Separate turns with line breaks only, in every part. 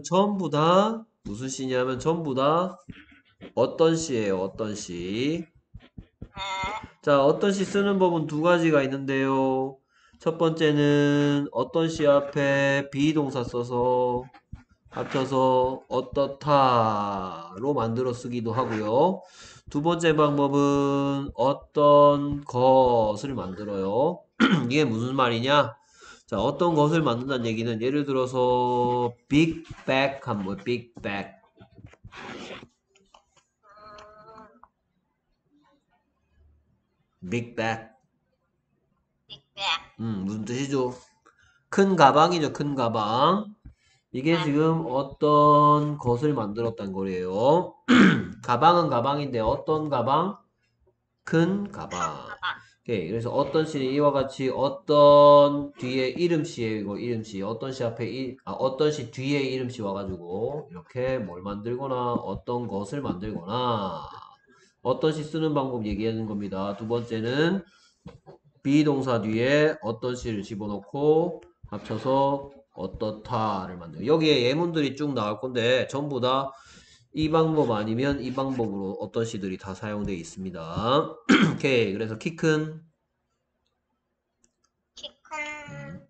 전부 다 무슨 시냐면 전부 다 어떤 시예요. 어떤 시. 자, 어떤 시 쓰는 법은 두 가지가 있는데요. 첫 번째는 어떤 시 앞에 비동사 써서 합쳐서 어떻다로 만들어 쓰기도 하고요. 두 번째 방법은 어떤 것을 만들어요. 이게 무슨 말이냐? 자, 어떤 것을 만든다는 얘기는 예를 들어서 big bag 하면 뭐 big bag. big bag.
빅뱅.
음, 무슨 뜻이죠? 큰 가방이죠, 큰 가방. 이게
네.
지금 어떤 것을 만들었다는 거예요. 가방은 가방인데 어떤 가방? 큰 가방.
가방.
오케이. 그래서 어떤 시는 이와 같이 어떤 뒤에 이름시에 이거 이름 시 어떤 시 앞에 이, 아, 어떤 시 뒤에 이름 시 와가지고 이렇게 뭘 만들거나 어떤 것을 만들거나 어떤 시 쓰는 방법 얘기하는 겁니다. 두 번째는 비동사 뒤에 어떤 시를 집어넣고 합쳐서 어떻다를 만들고 여기에 예문들이 쭉 나올 건데 전부 다 이 방법 아니면 이 방법으로 어떤 시들이 다 사용되어 있습니다. 오케이. 그래서 키 큰,
키큰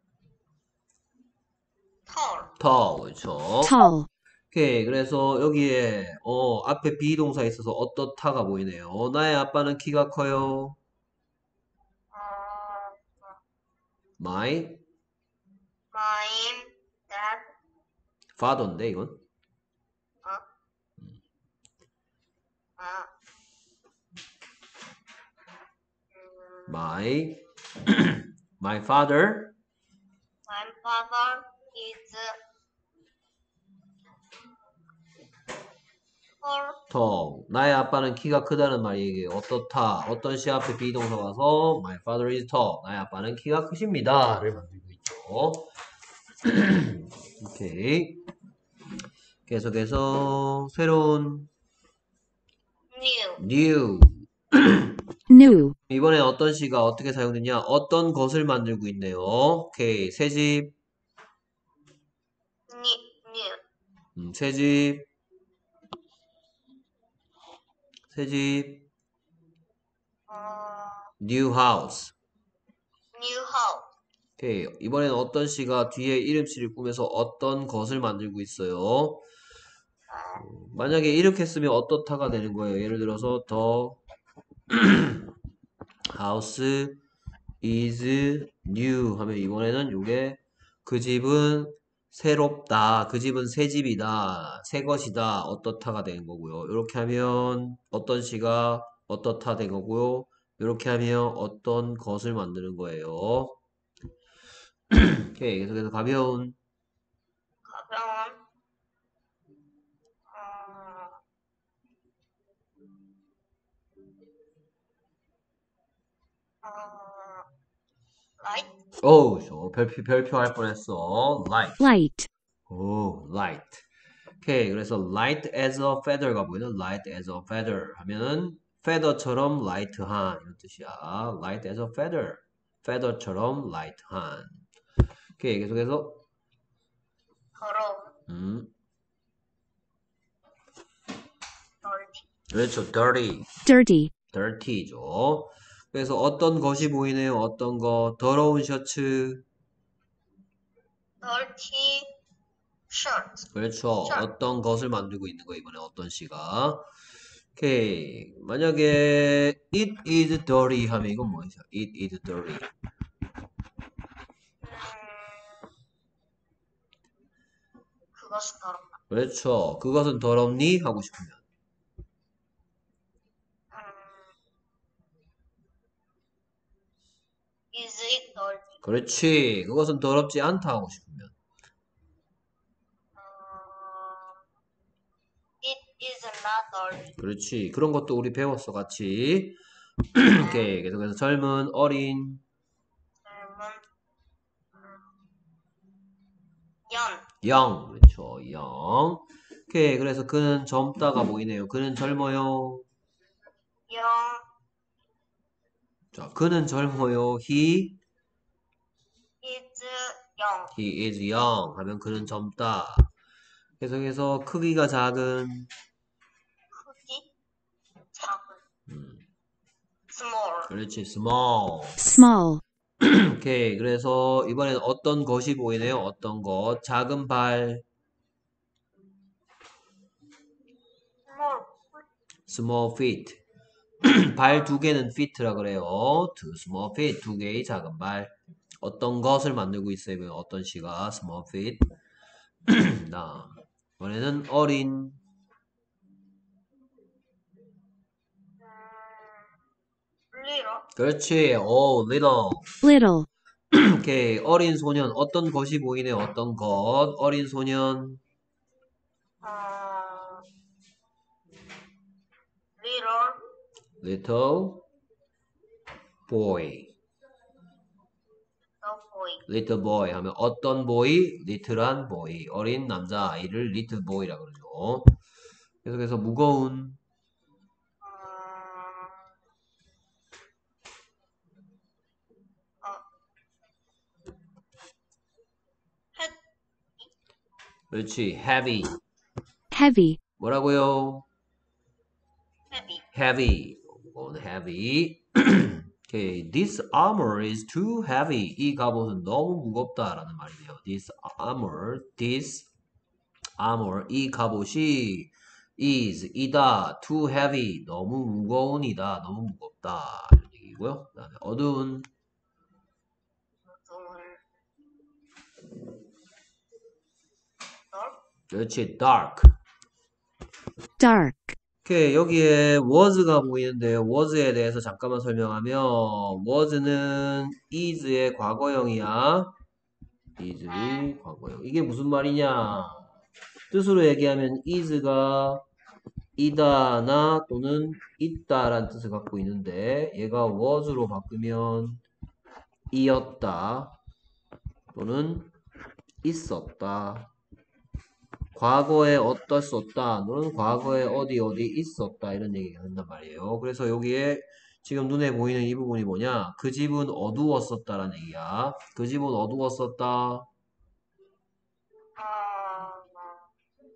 털.
터, 그렇죠.
tall,
오케이. 그래서 여기에 어 앞에 비동사 있어서 어떻다가 보이네요. 나의 아빠는 키가 커요.
어,
My
my dad.
father인데 이건.
어. 음,
My my father
my father is tall.
나의 아빠는 키가 크다는 말이 얘기해요. 어떻다. 어떤 시 앞에 비동사 가서 my father is tall. 나의 아빠는 키가 크십니다.를 만들고 있죠. 오케이. 계속해서 새로운
new.
new.
new,
이번에 어떤 시가 어떻게 사용되냐? 어떤 것을 만들고 있네요. 오케이. 새집,
new.
음, 새집, 새집,
어,
new house.
new house.
오케이. 이번에는 어떤 시가 뒤에 이름씨를 꾸며서 어떤 것을 만들고 있어요. 음, 만약에 이렇게 쓰면 어떻다가 되는 거예요. 예를 들어서 the house is new 하면 이번에는 이게 그 집은 새롭다. 그 집은 새 집이다. 새 것이다. 어떻다가 되는 거고요. 이렇게 하면 어떤 시가 어떻다 된 거고요. 이렇게 하면 어떤 것을 만드는 거예요. 오케이. 계속해서 가벼운
가벼운. 어, light.
어우, 저 별표, 별표 할 뻔했어. light.
light,
오, light. 오케이. 그래서 light as a feather가 보이는 light as a feather 하면은 feather처럼 light한 이런 뜻이야. light as a feather. feather처럼 light한. 오케이. 계속해서
더러운.
음,
dirty.
그렇죠. dirty.
dirty,
dirty죠. 그래서 어떤 것이 보이네요. 어떤 거 더러운 셔츠.
dirty shirt.
그렇죠.
자.
어떤 것을 만들고 있는 거 이번에 어떤 시가. 오케이. 만약에 it is dirty 하면 이건 뭐죠? it is dirty.
음, 그것이 더럽다.
그렇죠. 그것은 더럽니? 하고 싶으면.
Is it dirty?
그렇지. 그것은 더럽지 않다 하고 싶으면.
음, it is not dirty.
그렇지. 그런 것도 우리 배웠어, 같이. 오케이. 계속해서 젊은, 어린,
젊은 음, 연.
영. 그렇죠. 영. 오케이. 그래서 그는 젊다가 보이네요. 그는 젊어요.
영.
자, 그는 젊어요. He
is young.
He is young. 하면 그는 젊다. 계속해서 크기가 작은.
크기 작은.
음,
small.
그렇지 small.
Small,
오케이 그래서 이번엔 어떤 것이 보이네요? 어떤 것? 작은 발.
Small.
Small feet 발 두 개는 feet라 그래요. Two small feet. 두 개의 작은 발. 어떤 것을 만들고 있어요? 어떤 시가? Small feet. 나. 이번에는 어린.
음, little.
그렇지. 오 little.
Little,
오케이. 어린 소년. 어떤 것이 보이네요? 어떤 것? 어린 소년.
어, little
little boy little boy 하면 어떤 boy little한 boy 어린 남자 아이를 little boy라 그러죠 계속해서 무거운
음, 어, 해,
그렇지 heavy
heavy,
뭐라고요
heavy
heavy 무거운 heavy 오케이 this armor is too heavy 이 갑옷은 너무 무겁다라는 말이네요 this armor this armor 이 갑옷이 is 이다 too heavy 너무 무거운이다 너무 무겁다 이런 얘기고요 그다음에 어두운 그렇지 dark
dark,
오케이 여기에 was가 보이는데요 was에 대해서 잠깐만 설명하면 was는 is의 과거형이야. is 과거형. 이게 무슨 말이냐? 뜻으로 얘기하면 is가 이다나 또는 있다라는 뜻을 갖고 있는데 얘가 was로 바꾸면 이었다 또는 있었다 과거에 어떻었다. 너는 과거에 어디 어디 있었다. 이런 얘기가 한단 말이에요. 그래서 여기에 지금 눈에 보이는 이 부분이 뭐냐? 그 집은 어두웠었다라는 얘기야. 그 집은 어두웠었다.
어,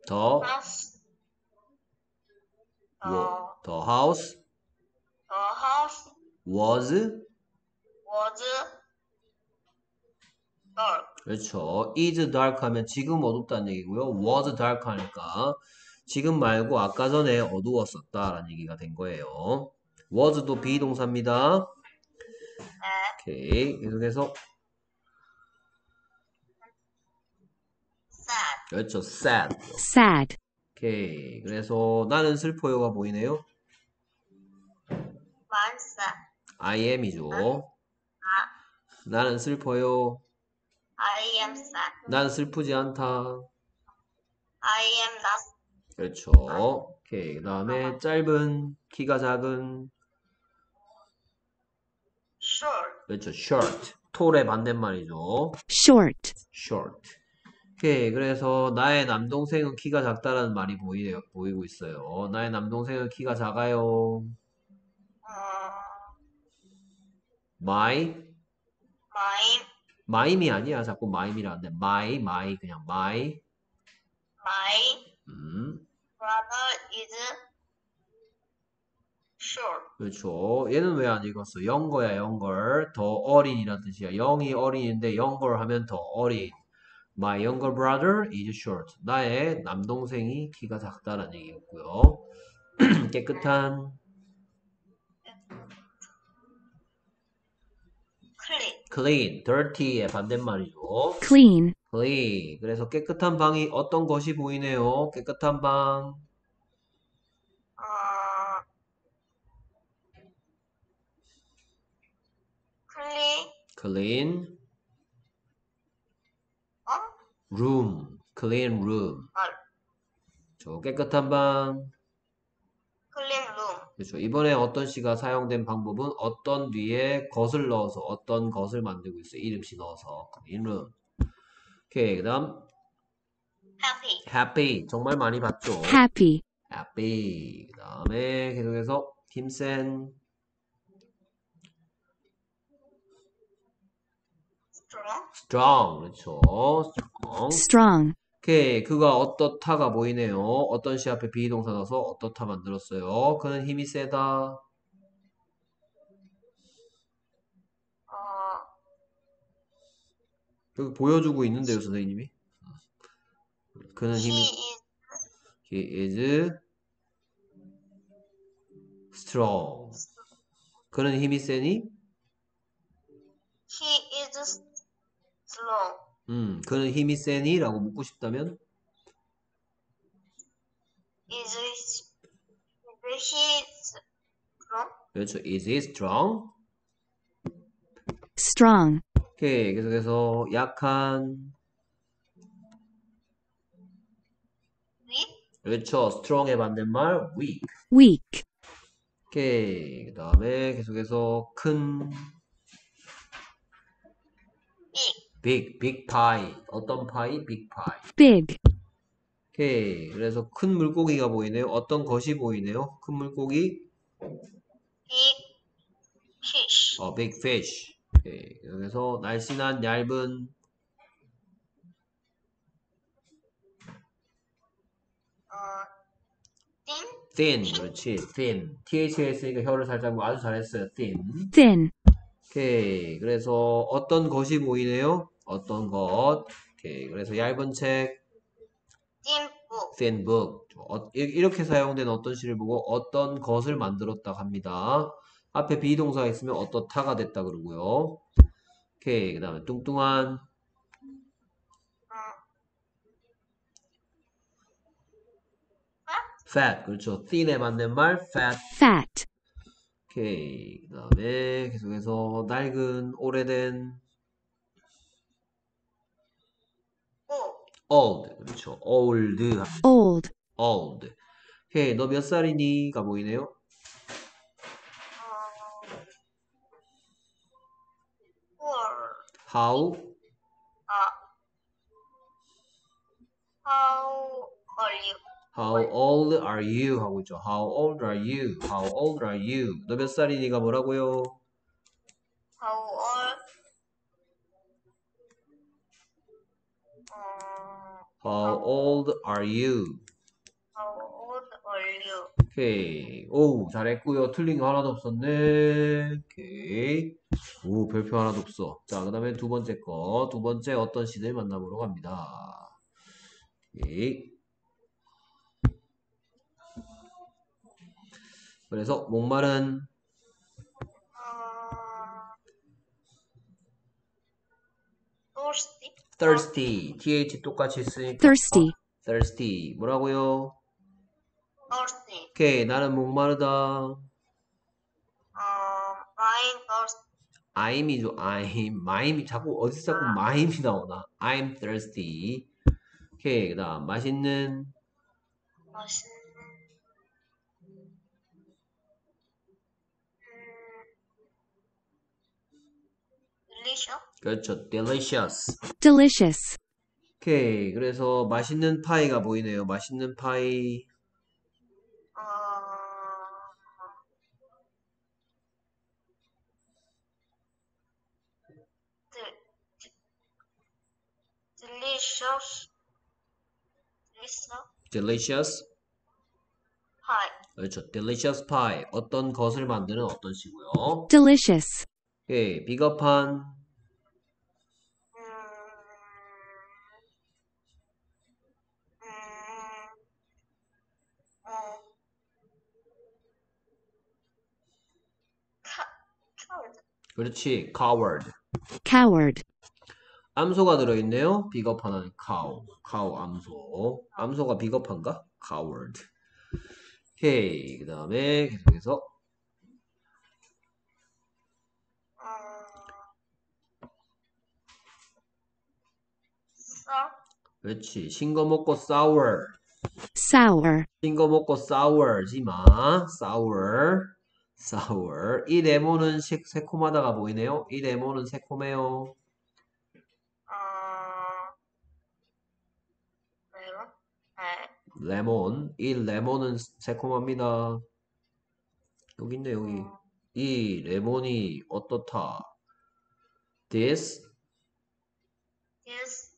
더? 뭐, the house?
the house.
was?
was. dark
그렇죠. is dark 하면 지금 어둡다는 얘기고요. was dark 하니까 지금 말고 아까 전에 어두웠었다라는 얘기가 된 거예요. was도 비동사입니다.
네.
오케이. 계속해서.
sad.
그렇죠. sad.
sad,
오케이. 그래서 나는 슬퍼요가 보이네요.
Sad
I am이죠. 나는 슬퍼요
I am sad.
난 슬프지 않다.
I am not
그렇죠. 오케이. 그 다음에 짧은 키가 작은.
Sure
그렇죠. short. 톨의 반대말이죠.
Short,
short. 오케이. 그래서 나의 남동생은 키가 작다라는 말이 보이네요 보이고 있어요. 나의 남동생은 키가 작아요.
어,
my?
My
my임이 아니야 자꾸 my임이라는데 my my 그냥 my
my
음
brother is short
그렇죠 얘는 왜 안 읽었어 younger younger 더 어린이란 뜻이야 영이 어린인데 younger 하면 더 어린 my younger brother is short 나의 남동생이 키가 작다라는 얘기였고요 깨끗한
clean
dirty의 반대말이죠.
clean,
clean. 그래서 깨끗한 방이 어떤 것이 보이네요. 깨끗한 방.
어, clean
clean
어?
room. clean room.
아,
저 깨끗한 방.
clean room
그렇죠. 이번에 어떤 시가 사용된 방법은 어떤 뒤에 것을 넣어서 어떤 것을 만들고 있어요. 이름씨 넣어서. room. 오케이. 그 다음
happy
happy. 정말 많이 봤죠.
happy,
happy. 그 다음에 계속해서 힘센
strong
strong. 그렇죠. strong.
strong,
오케이. 그가 어떻다가 보이네요. 어떤 시 앞에 비동사 넣어서 어떻다 만들었어요. 그는 힘이 세다.
어,
여기 보여주고 있는데요, 선생님이. 그는 힘이 he is strong. 그는 힘이 세니?
he is strong.
음, 그는 힘이 세니? 라고 묻고 싶다면
Is is he strong?
그렇죠. Is he strong?
strong,
오케이. 계속해서 약한
Weak?
그렇죠. strong의 반대말 weak.
weak,
오케이. 그 다음에 계속해서 큰
Big.
big, pie. 어떤 파이? big pie.
big,
오케이. 그래서 큰 물고기가 보이네요. 어떤 것이 보이네요. 큰 물고기?
Big fish.
어, big fish. 오케이. 그래서 날씬한 얇은
어, thin?
thin. 그렇지. thin. TH가 있으니까 혀를 살짝 뭐 아주 잘했어요. thin.
thin,
오케이. 그래서 어떤 것이 보이네요. 어떤 것. 오케이. 그래서 얇은 책,
Thin book.
thin book. 어, 이- 이렇게 사용된 어떤 시를 보고 어떤 것을 만들었다 합니다. 앞에 비동사가 있으면 어떻다가 됐다 그러고요. 오케이. 그 다음에 뚱뚱한
어,
fat. 그렇죠. thin에 맞는 말 fat.
fat,
오케이. 그 다음에 계속해서 낡은, 오래된
old.
그렇죠. old.
old,
old. 오케이. 너 몇 살이니?가 보이네요.
어,
how
아, how are you?
How old are you? 하고 있죠. How old are you? How old are you? 너 몇 살이니가 뭐라고요?
How old? 어,
How old are you?
how old are you?
오케이. 오, 잘했고요. 틀린 거 하나도 없었네. 오케이. 오, 별표 하나도 없어. 자, 그 다음에 두 번째 거. 두 번째 어떤 시들 만나보러 갑니다. 오케이. 그래서 목마른
어, thirsty?
Thirsty. th 똑같이 쓰니까
thirsty,
thirsty. 뭐라고요?
thirsty.
오케이. 나는 목마르다.
어, I'm thirsty.
I'이죠. I'm. My이 자꾸 어디서 자꾸 my이 나오나? I'm thirsty. 오케이. 그다음 맛있는
맛있는 음, delicious?
그렇죠. delicious.
delicious,
오케이. 그래서 맛있는 파이가 보이네요. 맛있는 파이.
어, 들- 들- delicious delicious
delicious.
pie
그렇죠. delicious pie. 어떤 것을 만드는 어떤 시고요.
delicious,
오케이. 비겁한
음, 음, 어, 카, coward
그렇지. coward.
coward,
암소가 들어있네요. 비겁한 cow. cow 암소. 암소가 비겁한가? coward. 오케이. 그 다음에 계속해서 그렇지. 싱거 먹고 sour.
sour,
싱거 먹고 sour지 마. sour. sour. 이 레몬은 새콤하다가 보이네요. 이 레몬은 새콤해요.
어, 네.
레몬. 이 레몬은 새콤합니다. 여기 있네, 여기. 어. 이 레몬이 어떻다? This
is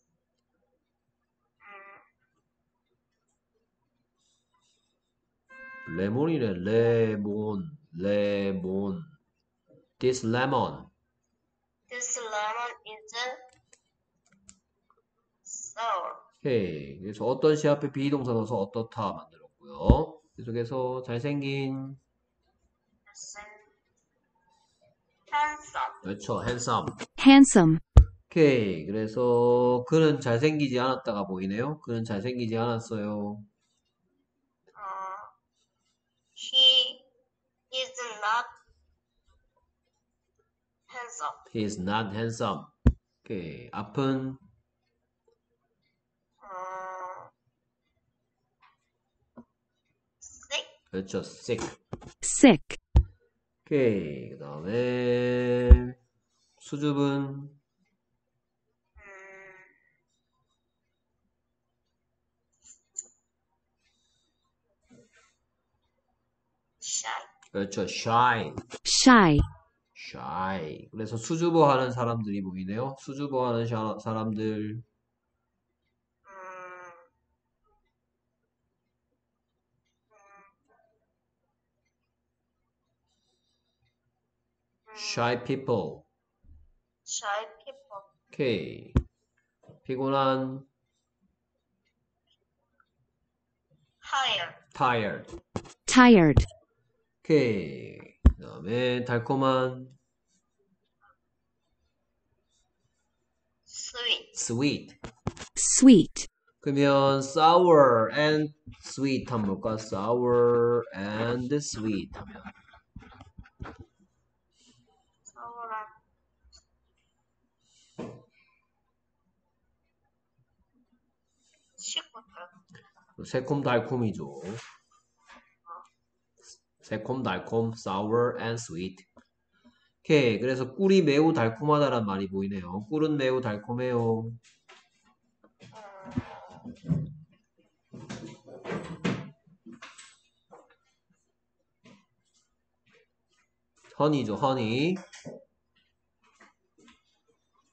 음.
레몬이래, 레몬. 레몬. This lemon.
This lemon is sour.
오케이. 그래서 어떤 시 앞에 비동사 넣어서 어떻다 만들었고요. 계속해서 잘생긴
handsome.
그렇죠. handsome.
handsome,
오케이. 그래서 그는 잘생기지 않았다가 보이네요. 그는 잘생기지 않았어요.
어, he is not handsome.
He is not handsome. 오케이. 앞은
어, sick.
그렇죠. sick.
sick,
오케이. 그 다음에 수줍은
음, shy.
그렇죠. shy.
shy,
shy. 그래서 수줍어하는 사람들이 보이네요. 수줍어하는 샤- 사람들.
음,
shy people.
shy people.
오케이. 피곤한
Higher.
tired.
tired,
오케이. 그 다음에 달콤한
Sweet.
sweet.
sweet,
그러면 sour and sweet 하면 뭘까? sour and sweet 하면. 새콤달콤이죠. 새콤달콤 sour and sweet. 오케이. 그래서 꿀이 매우 달콤하다란 말이 보이네요. 꿀은 매우 달콤해요. 허니죠, 허니.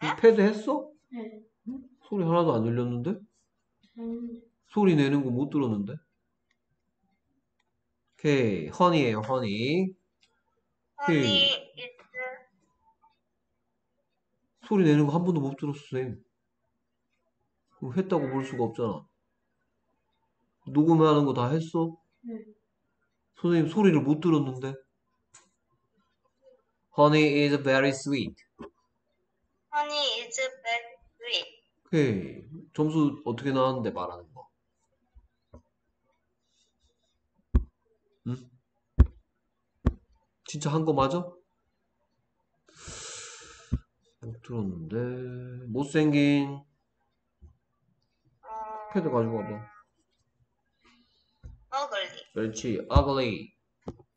이 패드 했어?
네.
소리 하나도 안 들렸는데? 소리 내는 거 못 들었는데? 오케이, 허니에요, 허니.
Honey is
소리 내는 거 한 번도 못 들었어, 쌤. 그럼 했다고 볼 수가 없잖아. 녹음하는 거 다 했어? 선생님 소리를 못 들었는데? Honey is very sweet.
honey is very sweet.
오케이. 점수 어떻게 나왔는데 말하는 거? 응? 진짜 한 거 맞아? 못 들었는데. 못생긴
어,
패드 가지고 와봐.
ugly.
그렇지. ugly.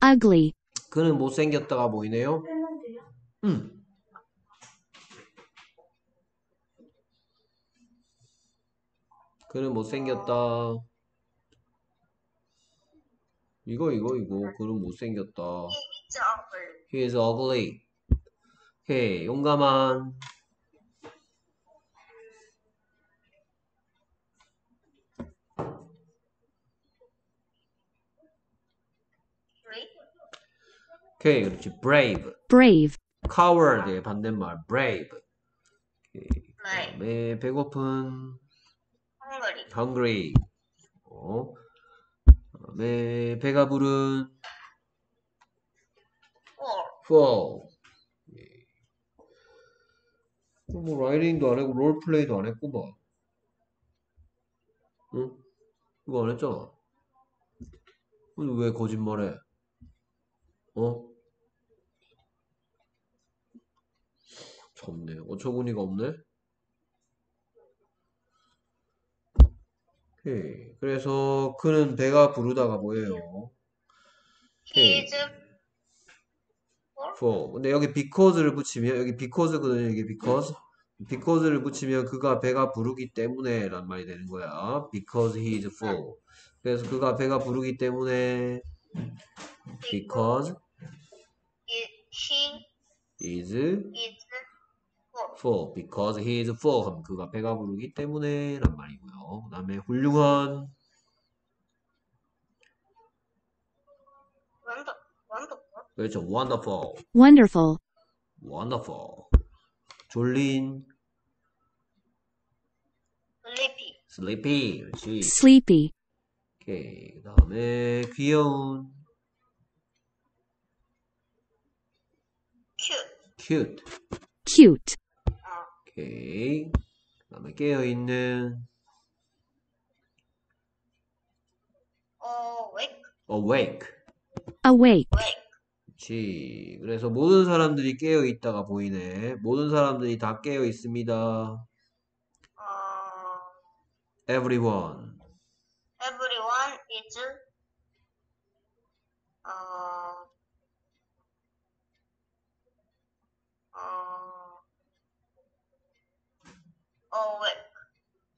ugly,
그는 못생겼다가 보이네요. 응. 그는 못생겼다. 이거 이거 이거. 그는 못생겼다. He is ugly. 오케이. 용감한. 오케이. 그렇지. brave.
brave,
coward의 반대말 brave. 오케이. 그다음에 배고픈
hungry.
hungry. 어. 그다음에 배가 부른
full.
예. 뭐 라이딩도 안 했고 롤플레이도 안 했고 뭐. 응? 이거 안 했잖아. 근데 왜 거짓말해? 어? 참네. 어처구니가 없네. 오케이. 그래서 그는 배가 부르다가 뭐예요?
He is
for. 근데 여기 because를 붙이면 여기 because거든요. 이게 because. because를 붙이면 그가 배가 부르기 때문에 란 말이 되는 거야. because he is full. 그래서 그가 배가 부르기 때문에 because
he
is
is full.
full. because he is full 하면 그가 배가 부르기 때문에 란 말이고요. 그 다음에 훌륭한 그렇죠. wonderful.
wonderful,
wonderful. 졸린
sleepy,
sleepy. 그렇지.
sleepy,
오케이. 그 다음에 귀여운
cute,
cute.
cute,
어,
오케이. 그 다음에 깨어있는
awake,
awake.
awake,
wake,
그렇지. 그래서 모든 사람들이 깨어 있다가 보이네. 모든 사람들이 다 깨어 있습니다.
어,
everyone.
everyone is, 어, 어, awake,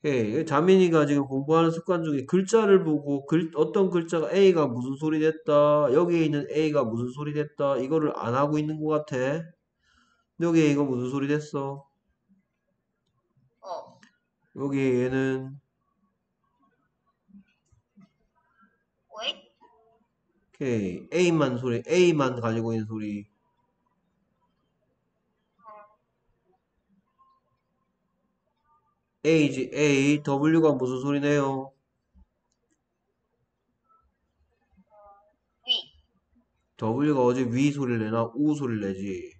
예, 자민이가 지금 공부하는 습관 중에 글자를 보고 글, 어떤 글자가 A가 무슨 소리 됐다, 여기에 있는 A가 무슨 소리 됐다, 이거를 안 하고 있는 것 같아. 여기에 이거 무슨 소리 됐어?
어,
여기에 얘는
wake,
오케이, A만 소리, A만 가지고 있는 소리. A지, A, W가 무슨 소리 내요?
we,
W가 어제 위 소리를 내나 우 소리를 내지.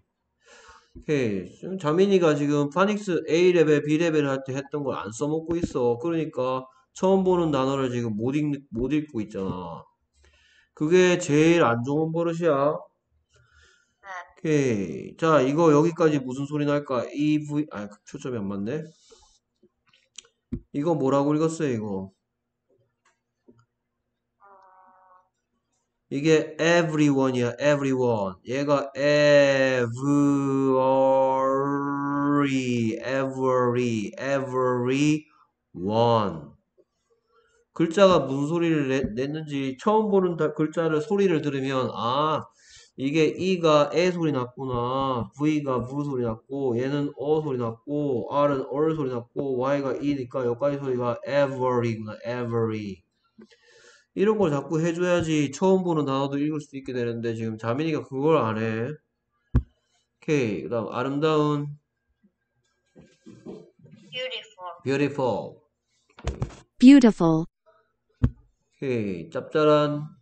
오케이. 지금 자민이가 지금 파닉스 A레벨, B레벨 할 때 했던 걸 안 써먹고 있어. 그러니까 처음 보는 단어를 지금 못, 읽, 못 읽고 있잖아. 그게 제일 안 좋은 버릇이야.
네,
오케이. 자, 이거 여기까지 무슨 소리 날까? EV, 아, 초점이 안 맞네. 이거 뭐라고 읽었어요, 이거? 이게 everyone이야, everyone. 얘가 every, every, everyone. 글자가 무슨 소리를 내, 냈는지 처음 보는 다- 글자를 소리를 들으면 아 이게 E가 에 소리 났구나 V가 V 소리 났고 얘는 어 소리 났고 R은 얼 소리 났고 Y가 E니까 여기까지 소리가 every구나 every 이런 걸 자꾸 해줘야지 처음 보는 단어도 읽을 수 있게 되는데 지금 자민이가 그걸 안 해. 오케이. 그 다음 아름다운
beautiful,
beautiful.
beautiful,
오케이. 짭짤한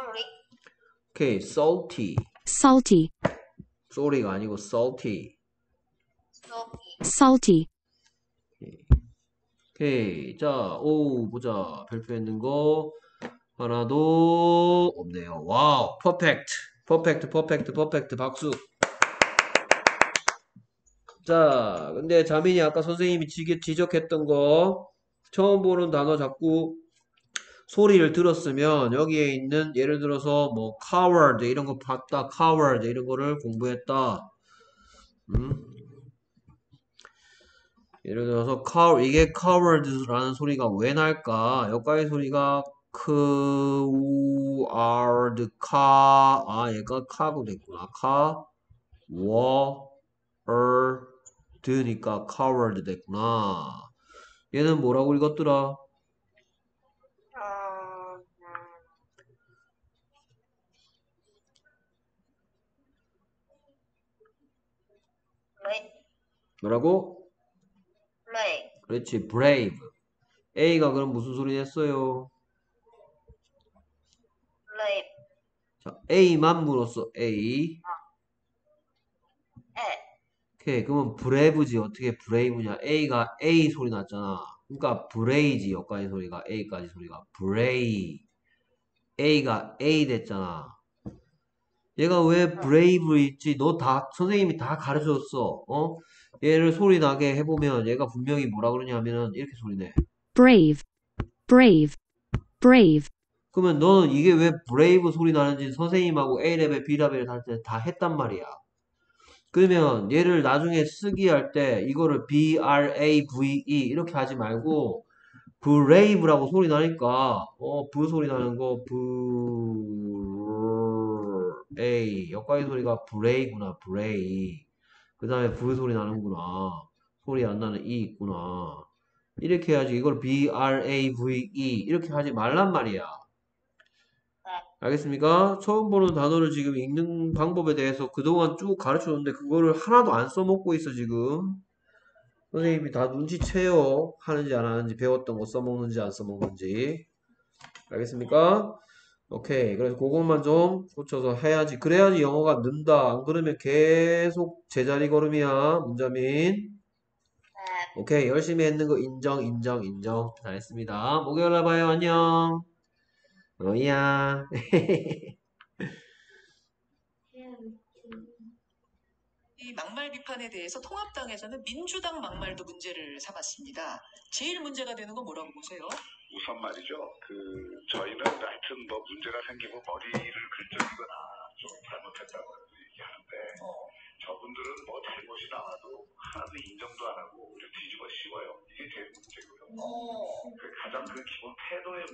sorry,
오케이. salty.
salty,
쏘리가 아니고 salty.
sloppy,
salty,
오케이. 자, 오, 보자. 발표했는 거 하나도 없네요. Wow. Perfect. Perfect, perfect, perfect. 박수. 자, 근데 자민이 아까 선생님이 지, 지적했던 거 처음 보는 단어 자꾸 소리를 들었으면 여기에 있는 예를 들어서 뭐 coward 이런 거 봤다. coward 이런 거를 공부했다. 음? 예를 들어서 cow 이게 coward라는 소리가 왜 날까? 여기까지 소리가 coward 카, 아 얘가 카고 됐구나. 카, 워, 을, 드니까 coward 됐구나. 얘는 뭐라고 읽었더라?
어, 음, play,
뭐라고?
play,
그렇지, brave. A가 그럼 무슨 소리 냈어요?
play,
자, A만 물었어. A.
에,
오케이. 그러면 brave지. 어떻게 brave냐? A가 A 소리 났잖아. 그러니까 brave지. 여기까지 소리가 A까지 소리가 brave. A가 A 됐잖아. 얘가 왜 brave 있지? 너 다 선생님이 다 가르쳐줬어. 어? 얘를 소리 나게 해보면 얘가 분명히 뭐라 그러냐면은 이렇게 소리 내.
brave, brave, brave,
그러면 너는 이게 왜 brave 소리 나는지 선생님하고 A레벨, B레벨 할때 다 했단 말이야. 그러면 얘를 나중에 쓰기 할 때 이거를 B-R-A-V-E 이렇게 하지 말고 brave라고 소리 나니까 어, 브 소리 나는 거 브... A 여기까지 소리가 브레이구나 브레이 그 다음에 브 소리 나는구나 소리 안 나는 E 있구나 이렇게 해야지 이걸 B-R-A-V-E 이렇게 하지 말란 말이야. 알겠습니까? 처음 보는 단어를 지금 읽는 방법에 대해서 그동안 쭉 가르쳐 줬는데 그거를 하나도 안 써먹고 있어 지금. 선생님이 다 눈치채요. 하는지 안 하는지 배웠던 거 써먹는지 안 써먹는지. 알겠습니까? 오케이. 그래서 그것만 좀 고쳐서 해야지. 그래야지 영어가 는다. 안 그러면 계속 제자리 걸음이야. 문자민.
네.
오케이. 열심히 했는 거 인정, 인정, 인정. 잘했습니다. 목요일에 봐요. 안녕. 어이야.
이 막말 비판에 대해서 통합당에서는 민주당 막말도 문제를 삼았습니다. 제일 문제가 되는 건 뭐라고 보세요?
우선 말이죠. 그 저희는 하여튼 뭐 문제가 생기고 머리를 긁적이거나 좀 잘못했다고 얘기하는데
어,
저분들은 뭐 잘못이 나와도 하나도 인정도 안 하고 오히려 뒤집어 씌워요. 이게 제일 문제고요.
어.
그 가장 그 기본 태도의